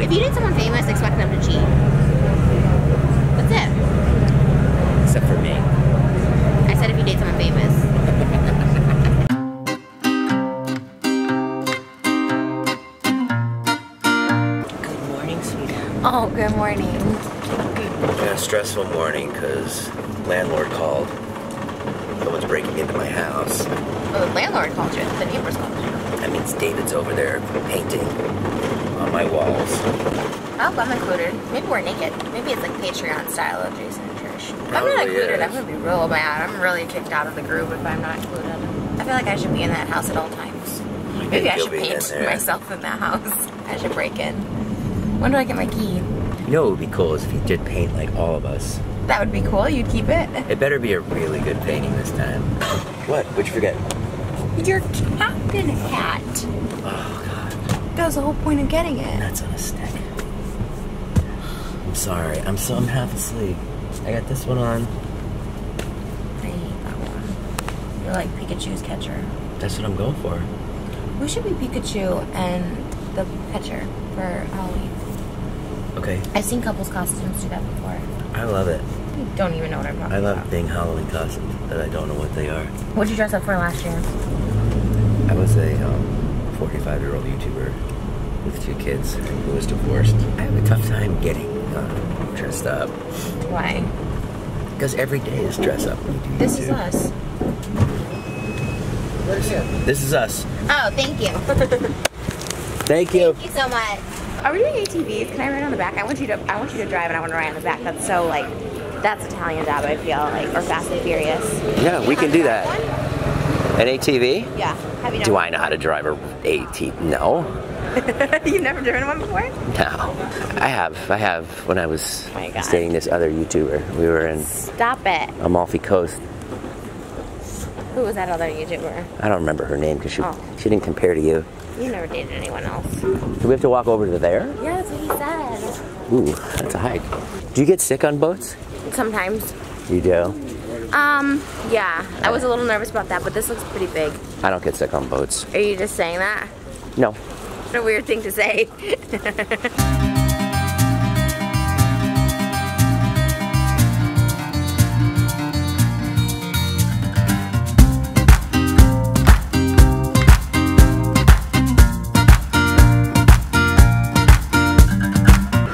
If you date someone famous, expect them to cheat. That's it. Except for me. I said if you date someone famous. Good morning, sweetheart. Oh, good morning. Yeah, stressful morning because landlord called. Someone's breaking into my house. Oh, the landlord called you. The neighbors called you. That means David's over there painting on my walls. Oh, I'm included. Maybe we're naked. Maybe it's like Patreon style of Jason and Trish. I'm not included. is. I'm gonna be real bad. I'm really kicked out of the group if I'm not included. I feel like I should be in that house at all times. Maybe I should be in paint myself in that house. I should break in. When do I get my key? You know what would be cool is if you did paint like all of us. That would be cool. You'd keep it. It better be a really good painting this time. What? What'd you forget? Your captain hat. Oh god, That was the whole point of getting it. on a stick. I'm sorry. I'm so I'm half asleep. I got this one on. I hate that one. You're like Pikachu's catcher. That's what I'm going for. We should be Pikachu and the catcher for Halloween. Okay. I've seen couples costumes do that before. I love it. You don't even know what I'm talking I love about. being Halloween costumes, but I don't know what they are. What'd you dress up for last year? I was a um, 45 year old YouTuber with two kids who was divorced. I have a tough time getting uh, dressed up Why? because every day is dress up. when you do This is YouTube. us. This is us. Oh, thank you. Thank you. Thank you so much. Are we doing ATVs? Can I ride on the back? I want you to. I want you to drive, and I want to ride on the back. That's so like. That's Italian job. I feel like, or Fast and Furious. Yeah, we can do that. An ATV? Yeah. Have you Do I know how to drive a ATV? No. You've never driven one before? No. I have. I have. When I was Oh dating this other YouTuber, we were in Stop it. Amalfi Coast. Who was that other YouTuber? I don't remember her name because she, Oh. she didn't compare to you. You never dated anyone else. Do we have to walk over to there? Yeah, that's what he said. Ooh, that's a hike. Do you get sick on boats? Sometimes. You do. Um, yeah. I was a little nervous about that, but this looks pretty big. I don't get sick on boats. Are you just saying that? No. What a weird thing to say.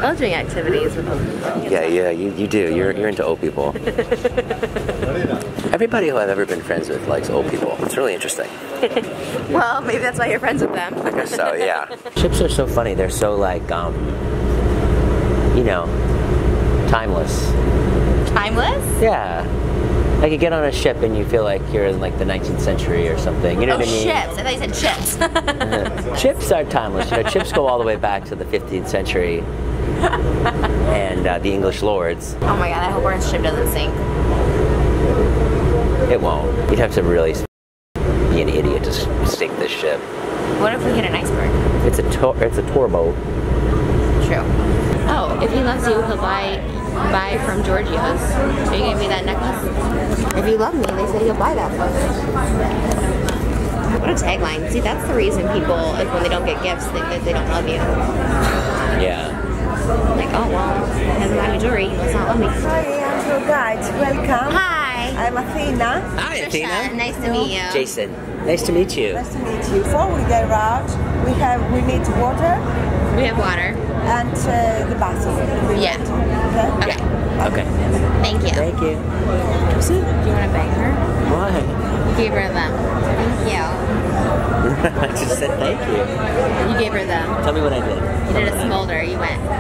I love doing activities with other people. Yeah, yeah, you, you do. You're, you're into old people. Everybody who I've ever been friends with likes old people. It's really interesting. Well, maybe that's why you're friends with them. I guess so, yeah. Ships are so funny. They're so like, um, you know, timeless. Timeless? Yeah. Like you get on a ship and you feel like you're in like the 19th century or something. You know Oh, what I mean? chips. I thought you said chips. Chips are timeless. You know, chips go all the way back to the 15th century and uh, the English lords. oh my god, I hope our ship doesn't sink. It won't. You'd have to really be an idiot to s- sink this ship. What if we hit an iceberg? It's a tour. It's a tour boat. True. Oh, if he loves you, he'll buy buy from Giorgio's. Are you gonna be that necklace? If you love me, they say he'll buy that for me. What a tagline. See, that's the reason people, like when they don't get gifts, think that they don't love you. Yeah. Like, oh well, he hasn't bought me jewelry, he must not love me. Hi, I'm your guide. Welcome. Hi. I'm Athena. Hi, Trisha, nice to meet you. Jason. Nice to meet you. Nice to meet you. Before we get out, we have we need water We have water. and uh, the bathroom. Yeah. Okay. Okay. Okay. Thank you. Thank you. Do you want to bang her? Why? Give her them. Thank you. I just said thank you. You gave her them. Tell me what I did. You did a smolder. You went.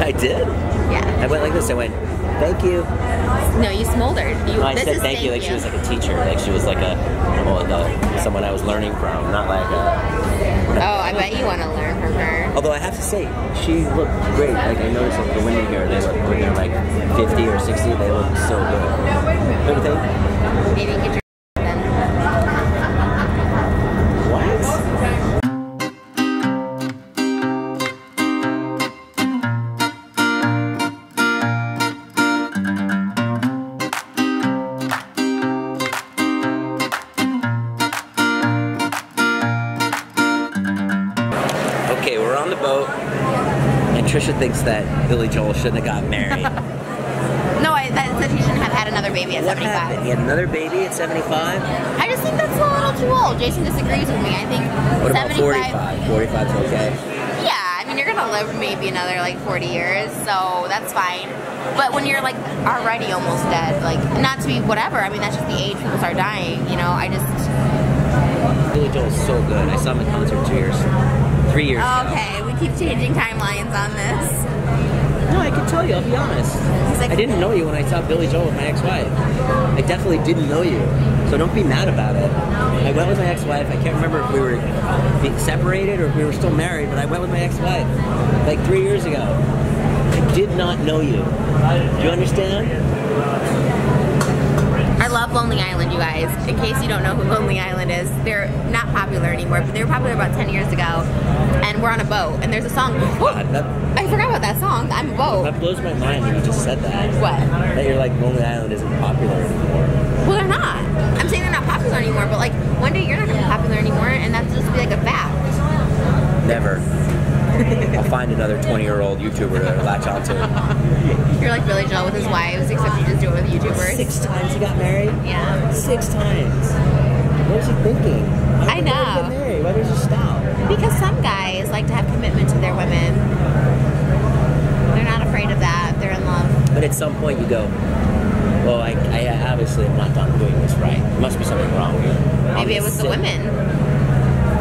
I did. Yeah. I went like this. I went, thank you. No, you smoldered. You, No, I said thank you like she was like a teacher. Like she was like a, well, the, someone I was learning from, not like a. Oh, I bet you want to learn from her. Although I have to say, she looked great. Like I noticed like the women here, they look when they're like 50 or 60, they look so good. Don't you think? Maybe Trisha thinks that Billy Joel shouldn't have got married. No, I that said he shouldn't have had another baby at what 75. happened? He had another baby at 75? I just think that's a little too old. Jason disagrees with me. I think What 75. 45? 45 is okay. Yeah, I mean you're gonna live maybe another like 40 years, so that's fine. But when you're like already almost dead, like not to be whatever. I mean that's just the age people start dying. You know, I just Billy Joel's so good. I saw him in concert two years, three years ago. okay. We keep changing timelines on this. No, I can tell you. I'll be honest. Like, I didn't know you when I saw Billy Joel with my ex-wife. I definitely didn't know you, so don't be mad about it. I went with my ex-wife. I can't remember if we were separated or if we were still married, but I went with my ex-wife like three years ago. I did not know you. Do you understand? I love Lonely Island, you guys. In case you don't know who Lonely Island is, they're not popular anymore, but they were popular about 10 years ago. And we're on a boat, and there's a song. God, that, I forgot about that song. I'm a boat. that blows my mind that you just said that. What? That you're like Lonely Island isn't popular anymore. Well, they're not. I'm saying they're not popular anymore, but like one day you're not gonna be popular anymore, and that's just be like a fact. Never. I'll find another 20 year old YouTuber to latch onto. You're like Billy Joel with his wives, except you just do it with YouTubers. Six times he got married? Yeah. Six times. What was he thinking? Why I would he know. Get married? Why did you stop? Because some guys like to have commitment to their women. They're not afraid of that. They're in love. But at some point you go, well, I, I obviously am not done doing this right. There must be something wrong here. Maybe it was the women.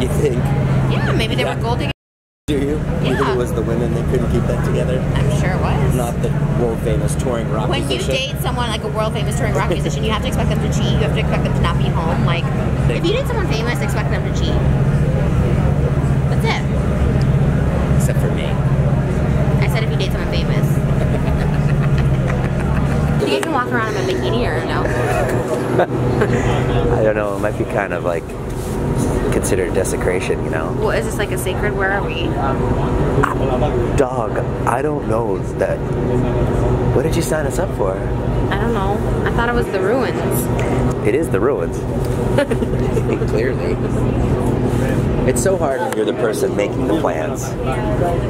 You think? Yeah, maybe they Yeah. were gold diggers. Do you? You think Yeah. it was the women that couldn't keep that together? I'm sure it was. Not the world famous touring rock when you date someone like a world famous touring rock musician, you have to expect them to cheat. You have to expect them to not be home. Like, if you date someone famous, expect them to cheat. That's it. Except for me. I said if you date someone famous. you guys can walk around in a bikini or no? I don't know. It might be kind of like considered desecration, you know? Well, is this like a sacred? Where are we? Dog, I don't know that. What did you sign us up for? I don't know. I thought it was the ruins. It is the ruins. Clearly. It's so hard when you're the person making the plans.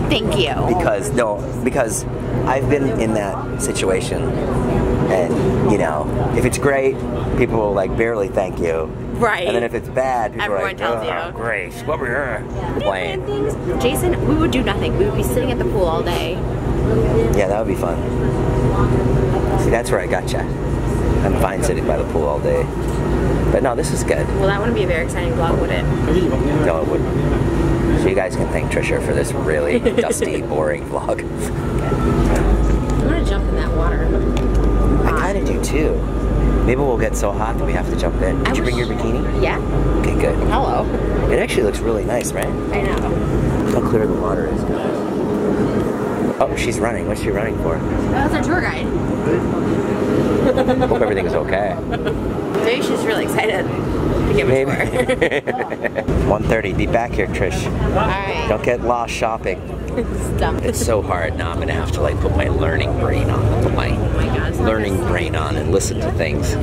Thank you. Because, no, because I've been in that situation. And, you know, if it's great, people will like barely thank you. Right. And then if it's bad, people Everyone are like, tells you. "Oh, great. What were you playing? Jason, we would do nothing. We would be sitting at the pool all day. Yeah, that would be fun. See, that's where I got gotcha. I'm fine sitting by the pool all day. But no, this is good. Well, that wouldn't be a very exciting vlog, would it? No, it wouldn't. So you guys can thank Trisha for this really dusty, boring vlog. I'm gonna jump in that water. I kind of do too. Maybe we'll get so hot that we have to jump in. Did I you bring your bikini? Yeah. Okay, good. Hello. It actually looks really nice, right? I know. How clear the water is, guys. Oh, she's running. What's she running for? That's our tour guide. Hope everything's okay. Maybe she's really excited to give a Maybe. tour. 1.30. Be back here, Trish. Alright. Don't get lost shopping. Stop. It's so hard now. I'm gonna have to like put my learning brain on, put my Oh my god. learning brain on, and listen to things.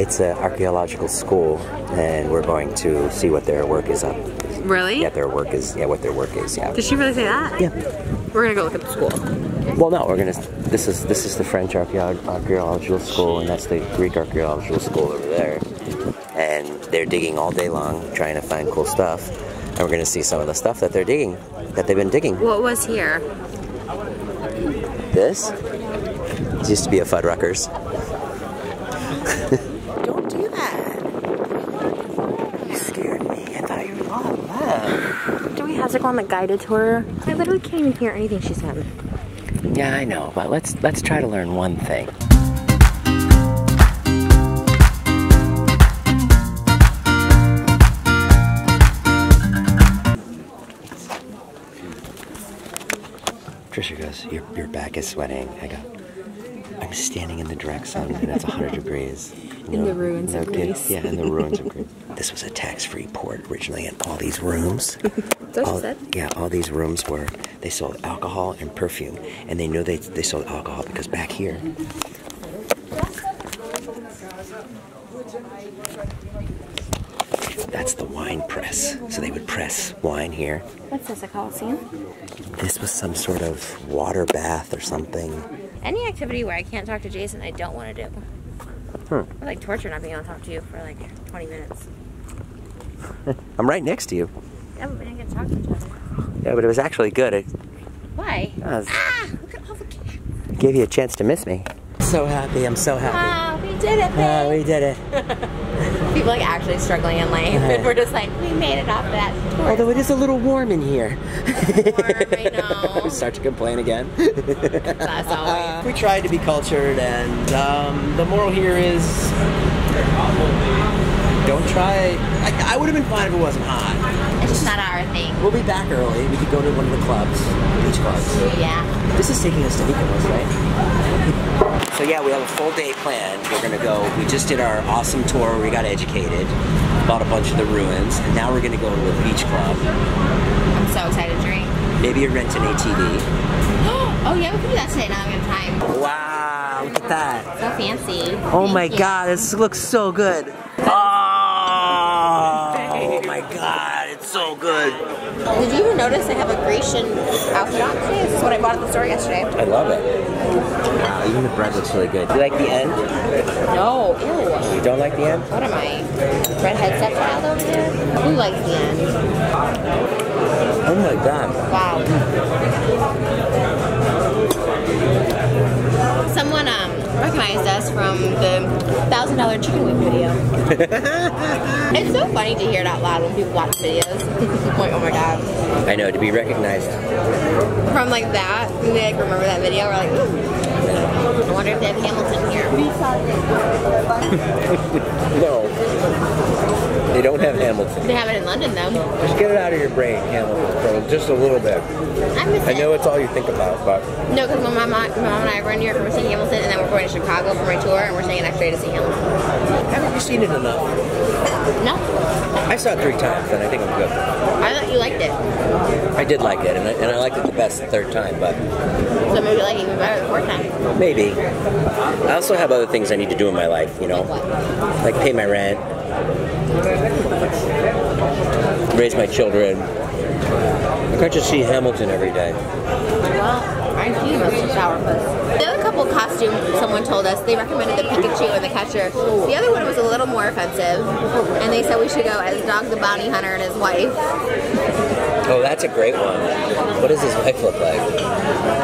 It's an archaeological school, and we're going to see what their work is up. Really? Yeah, their work is. Yeah, what their work is. Yeah. Did she really say that? Yeah. We're gonna go look at the school. Well, no, we're gonna. This is this is the French archaeological school, and that's the Greek archaeological school over there. And they're digging all day long, trying to find cool stuff. And we're gonna see some of the stuff that they're digging, that they've been digging. What was here? This? This used to be a Fuddruckers. Don't do that. You scared me. I thought you were all left. Do we have to go on the guided tour? I literally can't even hear anything she said. Yeah, I know, but let's let's try to learn one thing. Trisha goes, your, your back is sweating. I go, I'm standing in the direct sun and it's 100 degrees. In the ruins of kid- Greece. Yeah, in the ruins of Greece. This was a tax-free port originally, and all these rooms. All. Yeah, all these rooms were they sold alcohol and perfume, and they knew they they sold alcohol because back here. That's That's the wine press. So they would press wine here. What's this, a coliseum? This was some sort of water bath or something. Any activity where I can't talk to Jason, I don't want to do. Hmm. I like torture not being able to talk to you for like 20 minutes. I'm right next to you. Yeah, but we didn't get to talk to each other. Yeah, but it was actually good. It Why? I was- Ah, look at all the cats. gave you a chance to miss me. So happy. I'm so happy. Wow, we did it, Ah, babe. we did it. People like actually struggling in life, and we're just like, we made it off that tour. Although it is a little warm in here. I know. Start to complain again. That's always. we tried to be cultured, and um, the moral here is don't try. I, I would have been fine if it wasn't hot. It's just not our thing. We'll be back early. We could go to one of the clubs, beach clubs. Yeah. This is taking us to Mykonos, right? So yeah, we have a full day planned. We're gonna go. We just did our awesome tour we got educated, bought a bunch of the ruins, and now we're gonna go to a beach club. I'm so excited to drink. Maybe a rent an ATV. oh yeah, we can do that today. Now we have time. Wow, look at that. So fancy. Oh Thank my you. god, this looks so good. Oh god, it's so good. Did you even notice I have a Grecian outfit on today? This is what I bought at the store yesterday. I love it. Wow, even the bread looks really good. Do you like the end? No, ew. You don't like the end? What am I? Redhead stepchild over there? Who likes the end? Oh my god. Wow. Recognized us from the thousand dollar chicken wing video. it's so funny to hear it out loud when people watch videos. Like, oh my god. I know, to be recognized. From like that, and they like remember that video. We're like, ooh. I wonder if they have Hamilton here. No. They don't have Hamilton. They have it in London though. Just get it out of your brain, Hamilton, for just a little bit. I miss I it. know it's all you think about, but No, because my mom, my mom and I were in New York, we were seeing Hamilton, and then we're going to Chicago for my tour, and we're staying an extra day to see Hamilton. Haven't you seen it enough? No, I saw it three times, and I think I'm good. I thought you liked it, I did like it, and I, and I liked it the best the third time, but so maybe you like it even better the fourth time. maybe. I also have other things I need to do in my life, you know? Like? Like pay my rent, raise my children. I can't just see Hamilton every day. Well, aren't you most sourpuss? The other couple costumes, someone told us they recommended the Pikachu and the Catcher. The other one was a little more offensive, and they said we should go as Dog the Bounty Hunter and his wife. Oh, that's a great one. What does his wife look like?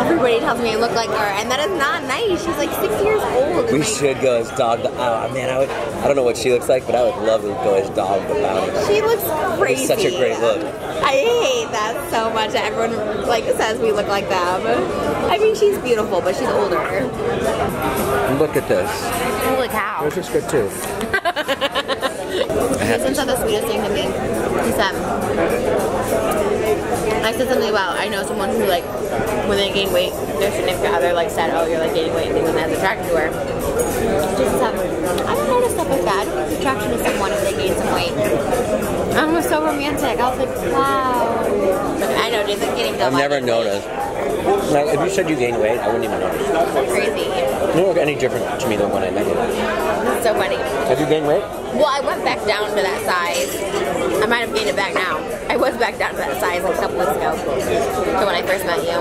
Everybody tells me I look like her, and that is not nice. She's like six years old. We Like, should go as Dog the. Oh man, I would. I don't know what she looks like, but I would love to go as Dog the Bounty. She looks crazy. It's such a great look. I hate that so much. Everyone like says we look like them. I mean, she's beautiful, but she's older. Look at this. Look how. This is good too. Jason said the sweetest thing to me. He said, I said something about I know someone who like when they gain weight, their significant other like said, "Oh, you're like gaining weight," and they wasn't as attracted to her. Jason said, I don't notice stuff like that. I don't think attraction to someone if they gain some weight. I'm so romantic. I was like, wow. I know Jason's getting I've never noticed. Like, if you said you gained weight, I wouldn't even notice. Crazy. You don't look any different to me than when I met you. It's so funny. Have you gained weight? Well, I went back down to that size. I might have gained it back now. I was back down to that size like a couple weeks ago. So when I first met you.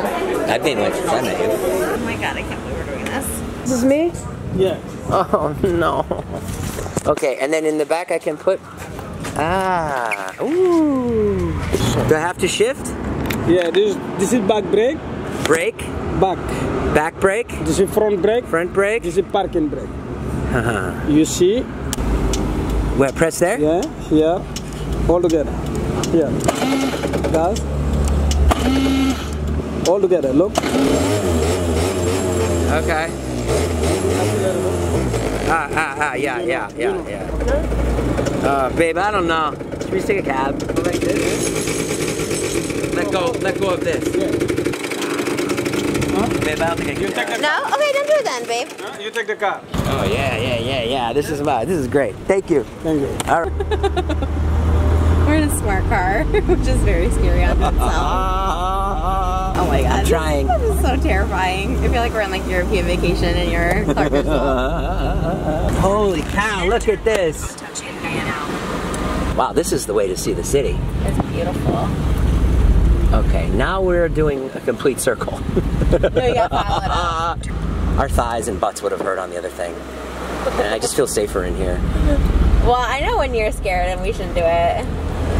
I've gained weight since I met you. Oh my god, I can't believe we're doing this. This is me? Yeah. Oh no. Okay, and then in the back I can put. Ah. Ooh. Do I have to shift? Yeah, this this is back brake, Brake? back. Back brake? This is front brake, Front brake? this is parking brake. Uh -huh. You see? Where? Press there? Yeah, here, all together. Here, guys All together, look. Okay. Ah, ah, ah, yeah, yeah, yeah, yeah. Uh, babe, I don't know. Should we just take a cab? Like this? Let go, let go of this. Babe, I don't think I can. take No? Okay, don't do it then, babe. You take the car. Oh, yeah, yeah, yeah, yeah. This is my, this is great. Thank you. Thank you. All right. We're in a smart car, which is very scary on itself. Oh my god. I'm trying. This is so terrifying. I feel like we're on like European vacation and you're. Holy cow, look at this. Wow, this is the way to see the city. It's beautiful. Okay, now we're doing a complete circle. No, you gotta follow it up. Our thighs and butts would have hurt on the other thing. And I just feel safer in here. Well, I know when you're scared and we shouldn't do it.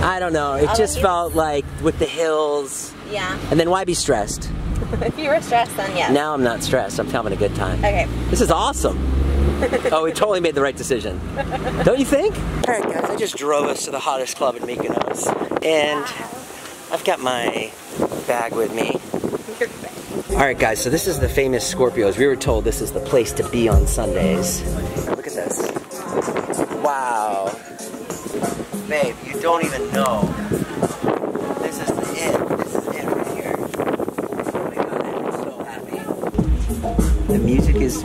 I don't know, it Oh, just felt like with the hills. Yeah. And then why be stressed? if you were stressed, then yes. Now I'm not stressed, I'm having a good time. Okay. This is awesome. oh, we totally made the right decision. Don't you think? All right, guys, I just drove us to the hottest club in Mykonos. And I've got my bag with me. All right, guys, so this is the famous Scorpios. We were told this is the place to be on Sundays. Look at this. Wow. Babe, you don't even know. This is the it. This is it right here. Oh my god, I'm so happy. The music is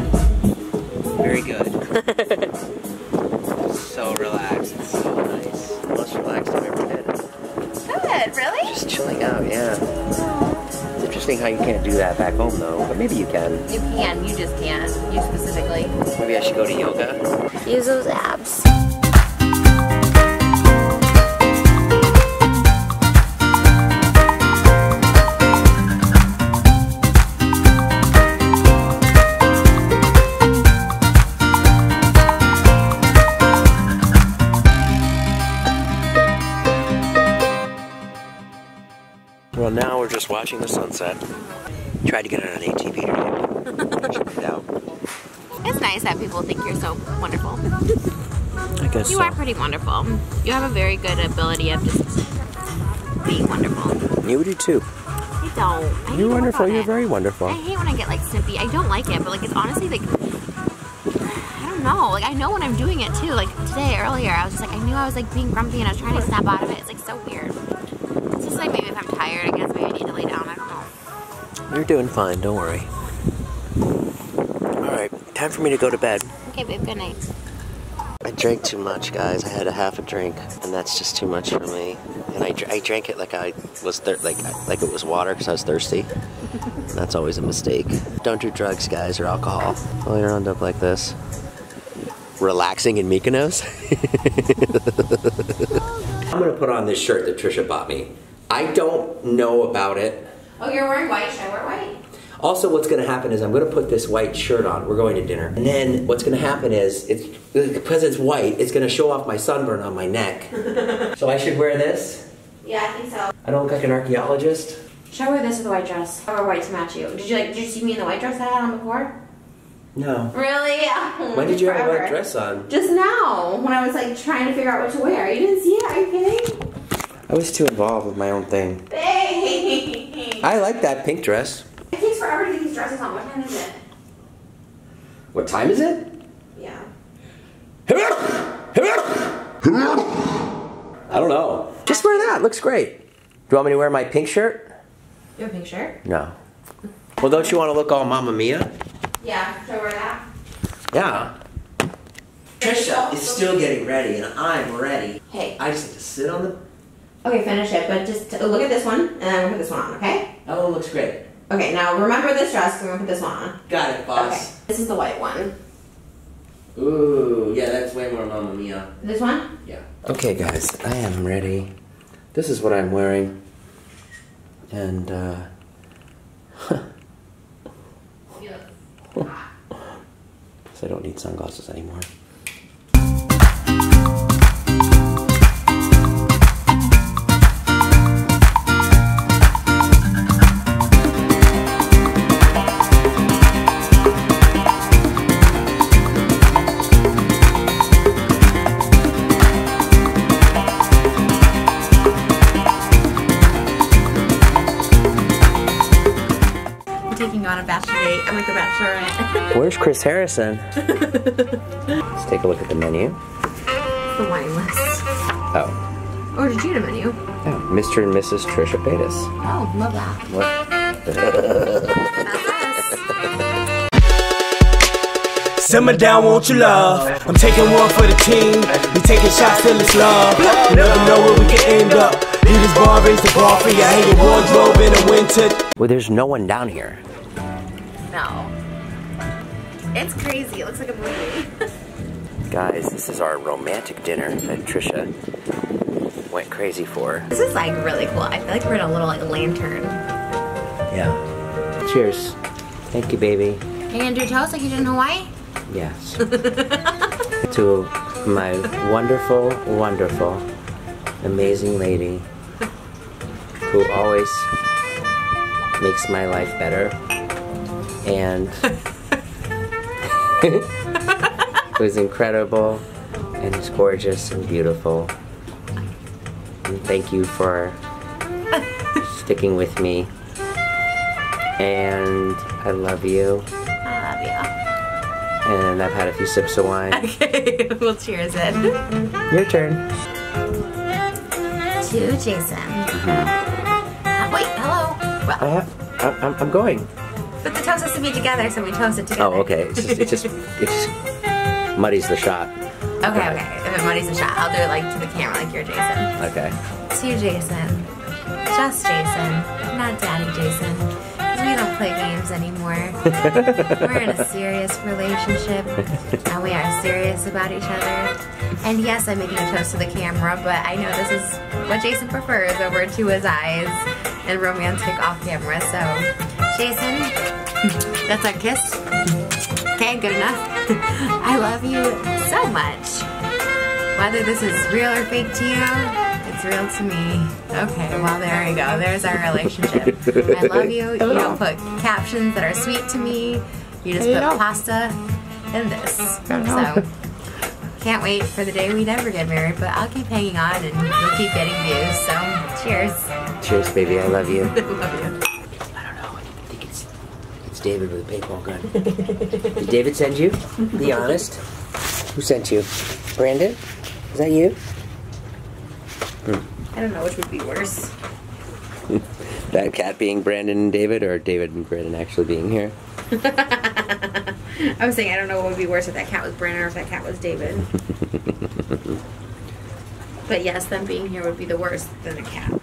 very good. so relaxed. It's so nice. Most relaxed I've ever been. Good, really? Just chilling out, yeah. It's interesting how you can't do that back home though, but maybe you can. You can, you just can't. You specifically. Maybe I should go to yoga. Use those abs. Watching the sunset. Tried to get it on ATV today. Check it out. It's nice that people think you're so wonderful. I guess You so. are pretty wonderful. You have a very good ability of just being wonderful. You do too. I don't. I You're wonderful. You're it. very wonderful. I hate when I get like snippy. I don't like it, but like it's honestly like I don't know. Like I know when I'm doing it too. Like today earlier, I was just like I knew I was like being grumpy and I was trying to snap out of it. It's like so weird. It's just like maybe if I'm tired, I guess maybe I need to lay down. I don't know. You're doing fine. Don't worry. All right, time for me to go to bed. Okay, babe. Good night. I drank too much, guys. I had a half a drink, and that's just too much for me. And I, dr- I drank it like I was thir- like like it was water because I was thirsty. that's always a mistake. Don't do drugs, guys, or alcohol. While you're on up like this, relaxing in Mykonos. I'm gonna put on this shirt that Trisha bought me. I don't know about it. Oh, you're wearing white. Should I wear white? Also, what's going to happen is I'm going to put this white shirt on. We're going to dinner. And then what's going to happen is, it's because it's white, it's going to show off my sunburn on my neck. so I should wear this? Yeah, I think so. I don't look like an archaeologist. Should I wear this with a white dress? I wear white to match you. Did you like? Did you see me in the white dress I had on before? No. Really? Oh, When did you have a white dress on? Just now, when I was like trying to figure out what to wear. You didn't see it? Are you kidding? I was too involved with my own thing. Babe! I like that pink dress. It takes forever to get these dresses on. What time is it? What time is it? Yeah. I don't know. Just wear that. Looks great. Do you want me to wear my pink shirt? You have a pink shirt? No. Well, don't you want to look all Mamma Mia? Yeah. Should I wear that? Yeah. Trisha is still getting ready, and I'm ready. Hey. I just have to sit on the. Okay, finish it, but just look at this one, and then we'll put this one on, okay? That one looks great. Okay, now remember this dress, we're gonna put this one on. Got it, boss. Okay. This is the white one. Ooh, yeah, that's way more Mamma Mia. This one? Yeah. Okay, guys, I am ready. This is what I'm wearing. And, uh. So I don't need sunglasses anymore. Chris Harrison? Let's take a look at the menu. the wine list. Oh. Or did you get a menu? Oh, Mr. and Mrs. Trisha Paytas. Oh, love that. What? That's us. Simmer down, won't you love? I'm taking one for the team. We taking shots till it's love. You never know where we can end up. Leave this bar, raise the bar for you. Hang your wardrobe in the winter. Well, there's no one down here. No. It's crazy. It looks like a movie. Guys, this is our romantic dinner that Trisha went crazy for. This is like really cool. I feel like we're in a little like lantern. Yeah. Cheers. Thank you, baby. Are you gonna do toast like you did in Hawaii? Yes. to my wonderful, wonderful, amazing lady who always makes my life better and who's incredible and it's gorgeous and beautiful. And thank you for sticking with me. And I love you. I love you. And I've had a few sips of wine. Okay, we'll cheers it. Your turn. To Jason. Uh, Wait, hello. I have. I'm, I'm going. To be together, so we toast it together. Oh, okay. It's just, it just, it just muddies the shot. Okay, okay. If it muddies the shot, I'll do it like to the camera, like you're Jason. Okay. To you, Jason. Just Jason. Not Daddy Jason. we don't play games anymore. We're in a serious relationship, and we are serious about each other. And yes, I'm making a toast to the camera, but I know this is what Jason prefers over to his eyes and romantic off camera. So, Jason, that's our kiss. Okay, good enough. I love you so much. Whether this is real or fake to you, it's real to me. Okay, well there you go. There's our relationship. I love you. You don't put captions that are sweet to me. You just put pasta and this. So can't wait for the day we never get married, but I'll keep hanging on and you'll keep getting views. So cheers. Cheers, baby. I love you. love you. I don't know. I think it's it's David with a paintball gun. Did David send you? Be honest. Who sent you? Brandon? Is that you? Hmm. I don't know which would be worse. That cat being Brandon and David, or David and Brandon actually being here? I was saying I don't know what would be worse if that cat was Brandon or if that cat was David. but yes, them being here would be the worst than a cat.